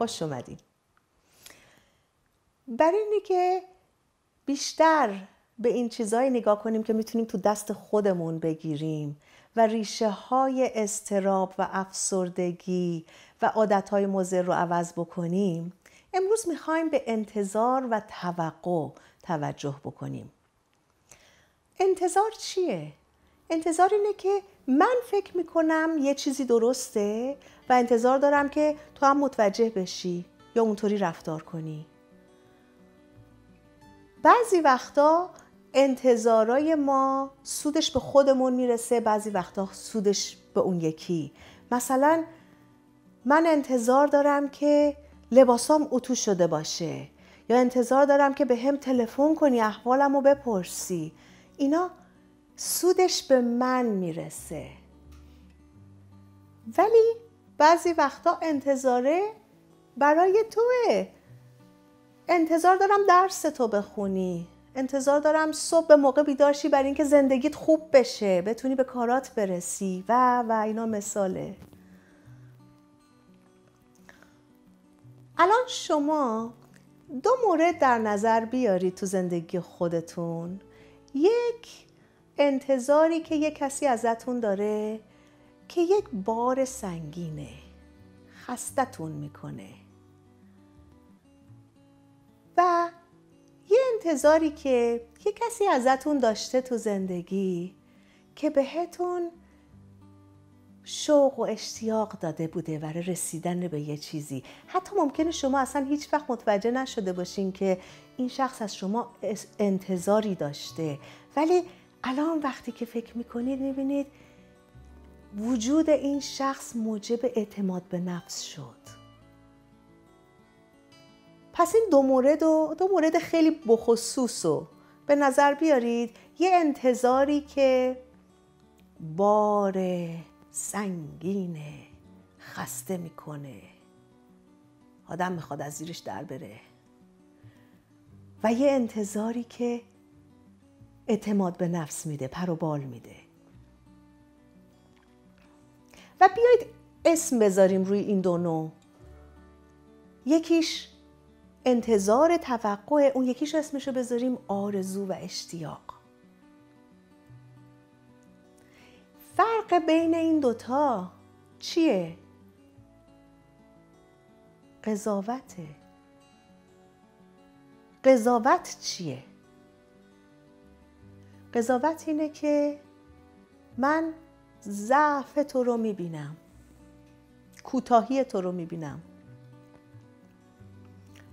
خوش اومدین برای اینی که بیشتر به این چیزهایی نگاه کنیم که می‌تونیم تو دست خودمون بگیریم و ریشه های استراب و افسردگی و عادت های مضر رو عوض بکنیم امروز می‌خوایم به انتظار و توقع توجه بکنیم انتظار چیه؟ انتظار اینه که من فکر می‌کنم یه چیزی درسته و انتظار دارم که تو هم متوجه بشی یا اونطوری رفتار کنی. بعضی وقتا انتظارای ما سودش به خودمون می‌رسه بعضی وقتا سودش به اون یکی. مثلا من انتظار دارم که لباسام اتو شده باشه یا انتظار دارم که به هم تلفن کنی احوالم بپرسی. اینا سودش به من می‌رسه. ولی بعضی وقتا انتظاره برای توه. انتظار دارم درس تو بخونی. انتظار دارم صبح به موقع بیدارشی برای اینکه زندگیت خوب بشه بتونی به کارات برسی و و اینا مثاله. الان شما دو مورد در نظر بیارید تو زندگی خودتون. یک انتظاری که یک کسی ازتون داره که یک بار سنگینه خستتون می‌کنه. و یه انتظاری که یه کسی ازتون داشته تو زندگی که بهتون شوق و اشتیاق داده بوده برای رسیدن به یه چیزی. حتی ممکنه شما اصلا هیچ وقت متوجه نشده باشین که این شخص از شما انتظاری داشته. ولی الان وقتی که فکر می‌کنید می‌بینید وجود این شخص موجب اعتماد به نفس شد. پس این دو مورد و دو مورد خیلی بخصوص رو به نظر بیارید یه انتظاری که بار سنگینه خسته می‌کنه. آدم می‌خواد از زیرش در بره. و یه انتظاری که اعتماد به نفس میده پر و بال میده و بیایید اسم بذاریم روی این دو نوع یکیش انتظار توقع اون یکیش اسمشو بذاریم آرزو و اشتیاق فرق بین این دوتا چیه؟ قضاوته قضاوت چیه؟ قضاوت اینه که من ضعف تو رو می‌بینم. کوتاهی تو رو می‌بینم.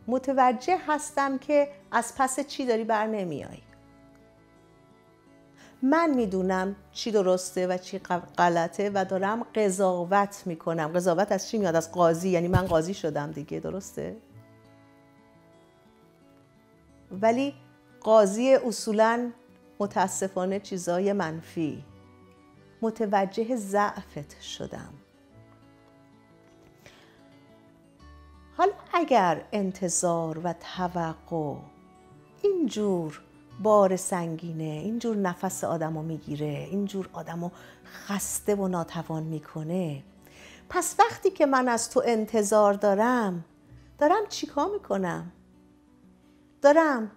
متوجه هستم که از پس چی داری بر نمیای من می‌دونم چی درسته و چی غلطه و دارم قضاوت می‌کنم. قضاوت از چی میاد؟ از قاضی. یعنی من قاضی شدم دیگه. درسته؟ ولی قاضی اصولا متاسفانه چیزای منفی. متوجه ضعفت شدم. حالا اگر انتظار و توقع اینجور بار سنگینه اینجور نفس آدم رو می‌گیره اینجور آدم رو خسته و ناتوان می‌کنه پس وقتی که من از تو انتظار دارم دارم چیکار می‌کنم؟ دارم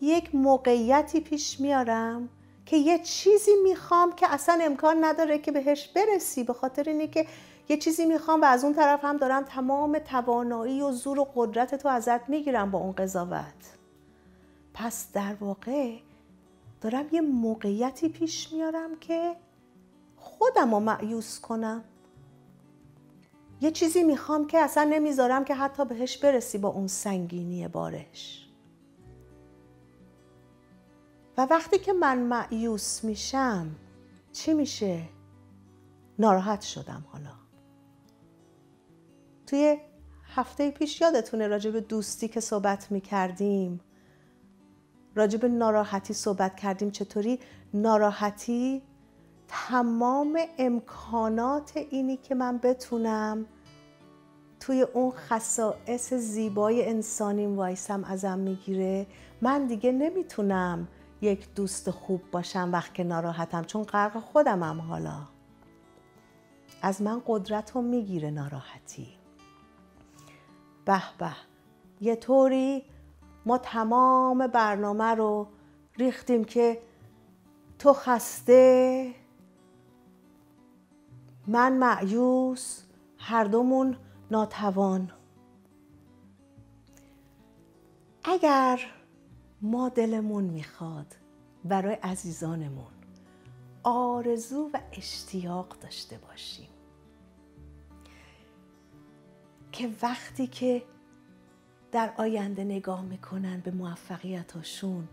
یک موقعیتی پیش میارم که یه چیزی می‌خوام که اصلا امکان نداره که بهش برسی به خاطر اینه که یه چیزی می‌خوام و از اون طرف هم دارم تمام توانایی و زور و قدرت تو ازت می‌گیرم با اون قضاوت. پس در واقع دارم یه موقعیتی پیش میارم که خودم رو معیوس کنم. یه چیزی می‌خوام که اصلا نمی‌ذارم که حتی بهش برسی با اون سنگینی بارش. و وقتی که من معیوس میشم چی میشه؟ ناراحت شدم حالا. توی هفته پیش یادتونه راجع به دوستی که صحبت می‌کردیم؟ راجع به ناراحتی صحبت کردیم چطوری؟ ناراحتی تمام امکانات اینی که من بتونم توی اون خصائص زیبای انسانیم وایسم ازم می‌گیره. من دیگه نمی‌تونم یک دوست خوب باشم وقت که ناراحتم چون غرق خودمم حالا. از من قدرت رو می‌گیره ناراحتی. به به یه طوری ما تمام برنامه رو ریختیم که تو خسته من معیوس هر دومون ناتوان. اگر ما دلمون می‌خواد برای عزیزانمون آرزو و اشتیاق داشته باشیم. که وقتی که در آینده نگاه می‌کنن به موفقیتاشون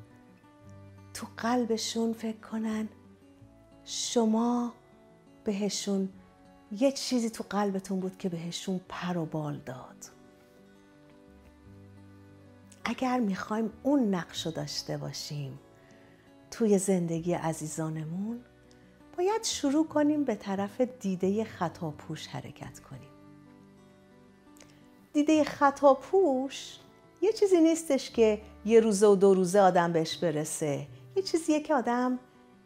تو قلبشون فکر کنن شما بهشون یه چیزی تو قلبتون بود که بهشون پر و بال داد. اگر می‌خوایم اون نقش رو داشته باشیم توی زندگی عزیزانمون باید شروع کنیم به طرف دیده خطاپوش حرکت کنیم. دیده خطاپوش یه چیزی نیستش که یه روزه و دو روزه آدم بهش برسه. یه چیزیه که آدم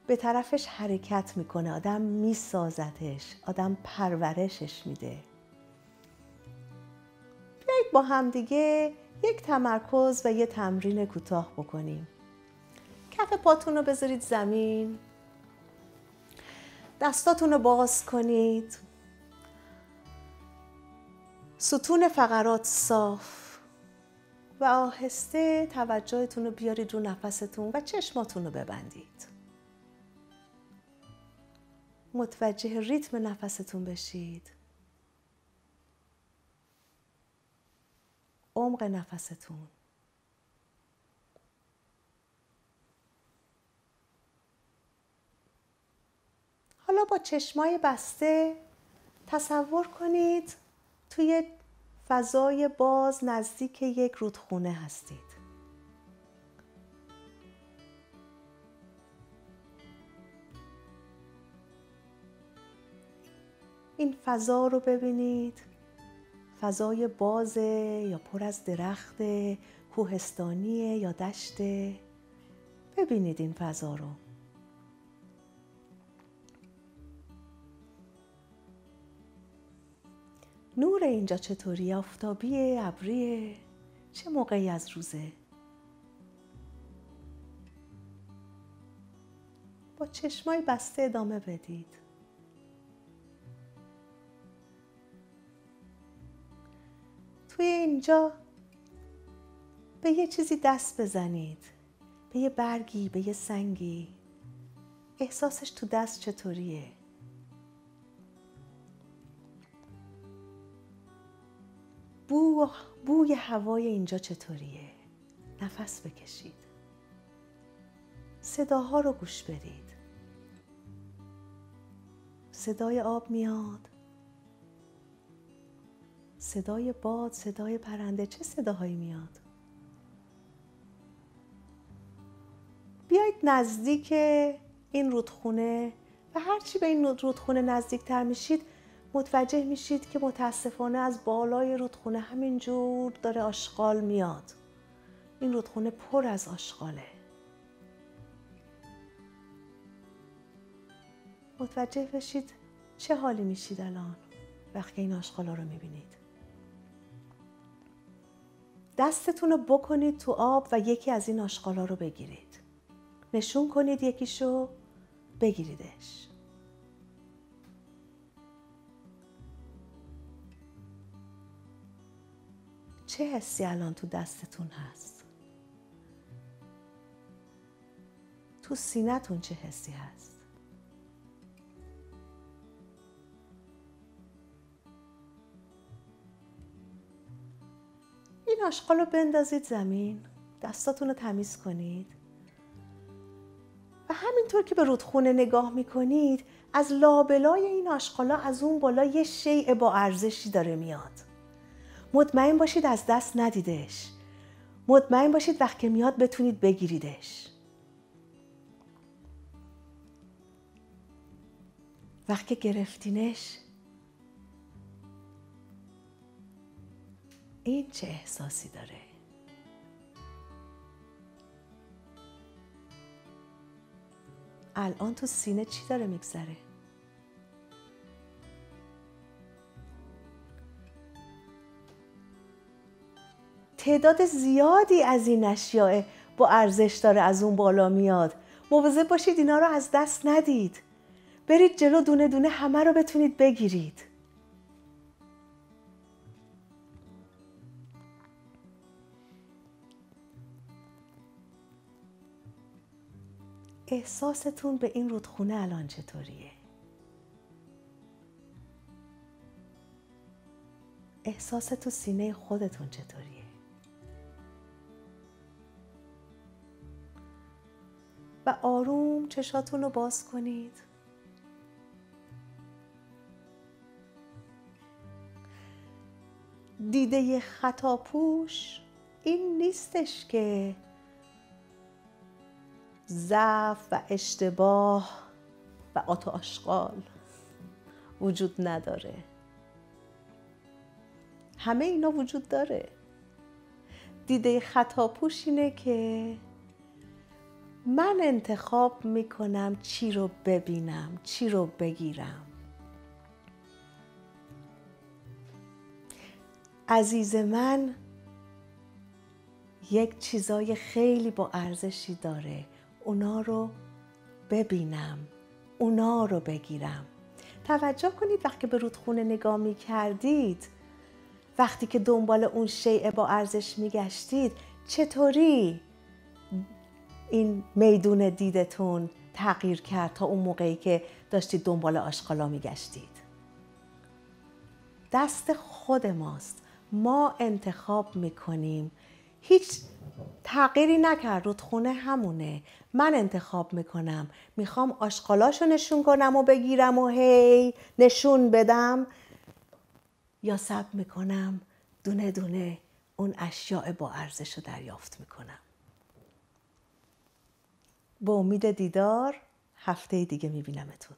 به طرفش حرکت می‌کنه آدم میسازتش آدم پرورشش میده. بیایید با همدیگه یک تمرکز و یه تمرین کوتاه بکنیم. کف پاتون رو بذارید زمین. دستاتون رو باز کنید. ستون فقرات صاف و آهسته توجهتون رو بیارید رو نفستون و چشماتون رو ببندید. متوجه ریتم نفستون بشید. عمق نفستون. حالا با چشمای بسته تصور کنید توی فضای باز نزدیک یک رودخونه هستید. این فضا رو ببینید. فضای بازه یا پر از درخت کوهستانیه یا دشته ببینید این فضا رو. نور اینجا چطوری؟ آفتابیه؟ ابریه؟ چه موقعی از روزه؟ با چشمای بسته ادامه بدید. توی اینجا. به یه چیزی دست بزنید. به یه برگی به یه سنگی. احساسش تو دست چطوریه؟ بو بوی هوای اینجا چطوریه؟ نفس بکشید. صداها رو گوش بدید. صدای آب میاد. صدای باد صدای پرنده چه صداهایی میاد؟ بیایید نزدیک این رودخونه و هرچی به این رودخونه نزدیکتر میشید متوجه میشید که متاسفانه از بالای رودخونه همینجور داره آشغال میاد. این رودخونه پر از آشغاله. متوجه بشید چه حالی میشید الان وقتی این آشغالا رو می‌بینید. دستتون رو بکنید تو آب و یکی از این آشغالا رو بگیرید. نشون کنید یکیشو بگیریدش. چه حسی الان تو دستتون هست؟ تو سینتون چه حسی هست؟ این آشغال رو بندازید زمین. دستاتون رو تمیز کنید. و همینطور که به رودخونه نگاه می‌کنید از لابلای این آشغالا از اون بالا یه شیء با ارزشی داره میاد. مطمئن باشید از دست ندیدش. مطمئن باشید وقتی میاد بتونید بگیریدش. وقتی گرفتینش این چه احساسی داره؟ الان تو سینه چی داره میگذره؟ تعداد زیادی از این اشیاء با ارزش داره از اون بالا میاد. مواظب باشید اینا رو از دست ندید. برید جلو دونه دونه همه رو بتونید بگیرید. احساستون به این رودخونه الان چطوریه؟ احساس تو سینه خودتون چطوریه؟ و آروم چشاتون رو باز کنید دیده خطاپوش این نیستش که ضعف و اشتباه و آت آشغال وجود نداره. همه اینا وجود داره. دیده خطاپوش اینه که من انتخاب می‌کنم چی رو ببینم چی رو بگیرم. عزیز من یک چیزای خیلی با ارزشی داره. اونا رو ببینم اونا رو بگیرم. توجه کنید وقتی به رودخونه نگاه می کردید وقتی که دنبال اون شیء با ارزش می گشتید چطوری این میدون دیدتون تغییر کرد تا اون موقعی که داشتید دنبال آشغالا می گشتید دست خود ماست. ما انتخاب می کنیم هیچ تغییری نکرد. رودخونه همونه. من انتخاب می‌کنم. می‌خوام آشغالاشو نشون کنم و بگیرم و هی نشون بدم. یا سب می‌کنم. دونه دونه اون اشیاء با ارزش رو دریافت می‌کنم. با امید دیدار هفته دیگه میبینمتون.